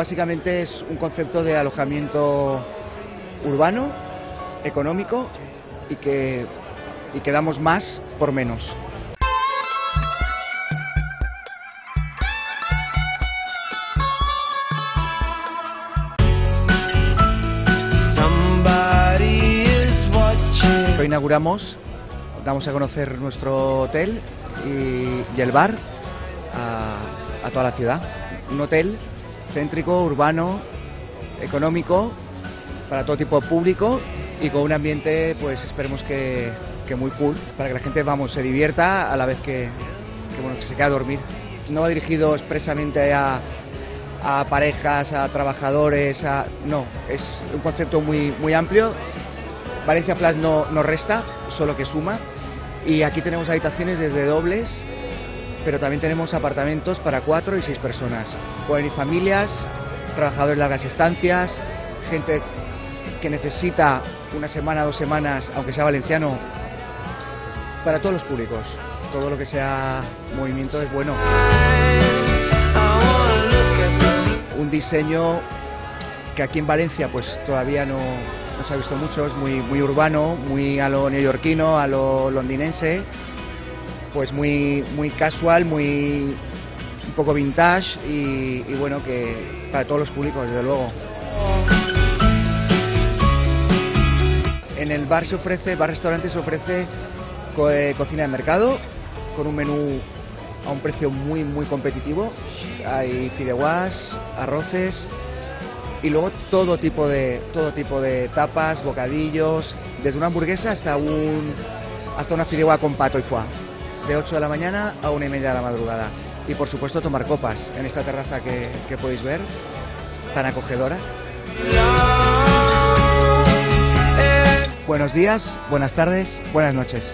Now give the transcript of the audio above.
Básicamente es un concepto de alojamiento urbano, económico y que, y que damos más por menos. Hoy inauguramos, damos a conocer nuestro hotel y, y el bar a, a toda la ciudad. Un hotel céntrico, urbano, económico, para todo tipo de público y con un ambiente, pues esperemos que, que muy cool, para que la gente, vamos, se divierta a la vez que, que, bueno, se quede a dormir. No va dirigido expresamente a, a parejas, a trabajadores, a... no, es un concepto muy, muy amplio. Valencia Flash no, no resta, solo que suma. Y aquí tenemos habitaciones desde dobles, pero también tenemos apartamentos para cuatro y seis personas. Pueden ir familias, trabajadores largas estancias, gente que necesita una semana, dos semanas, aunque sea valenciano, para todos los públicos. Todo lo que sea movimiento es bueno. Un diseño que aquí en Valencia pues todavía no, no se ha visto mucho, es muy, muy urbano, muy a lo neoyorquino, a lo londinense, pues muy, muy casual, muy un poco vintage y, bueno, que para todos los públicos, desde luego. En el bar se ofrece, bar-restaurante se ofrece eh, cocina de mercado con un menú a un precio muy muy competitivo. Hay fideuás, arroces y luego todo tipo de todo tipo de tapas, bocadillos, desde una hamburguesa hasta un hasta una fideuá con pato y foie, de 8 de la mañana a una y media de la madrugada. Y por supuesto tomar copas en esta terraza que, que podéis ver, tan acogedora. Buenos días, buenas tardes, buenas noches.